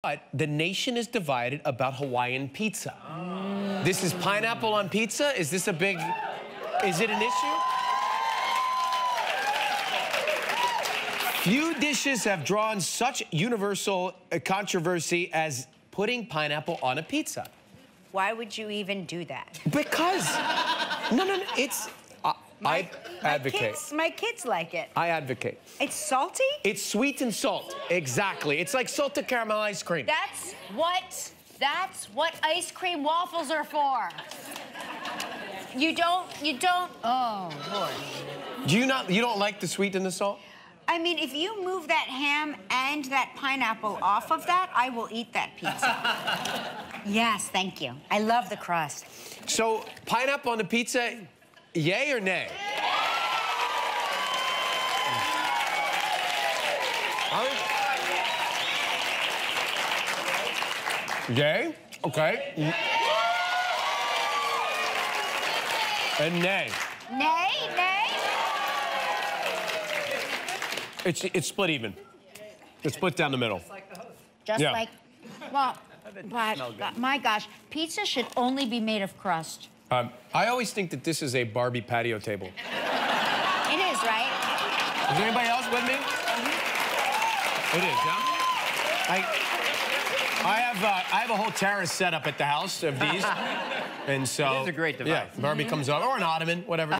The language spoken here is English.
But the nation is divided about Hawaiian pizza. This is pineapple on pizza? Is this a big, is it an issue? Few dishes have drawn such universal uh, controversy as putting pineapple on a pizza. Why would you even do that? Because, no, no, no, it's, uh, I advocate. My kids, my kids like it. I advocate. It's salty? It's sweet and salt, exactly. It's like salted caramel ice cream. That's what, that's what ice cream waffles are for. You don't, you don't, oh, Lord. Do you not, you don't like the sweet and the salt? I mean, if you move that ham and that pineapple off of that, I will eat that pizza. yes, thank you. I love the crust. So, pineapple on the pizza, yay or nay? Yay? Okay. And nay. Nay, nay. It's, it's split even. It's split down the middle. Just Yeah. like, well, but, my gosh, pizza should only be made of crust. Um, I always think that this is a Barbie patio table. It is, right? Is anybody else with me? It is, yeah? I, I have uh, I have a whole terrace set up at the house of these, and so It is a great device. Yeah, Barbie comes over or an ottoman, whatever.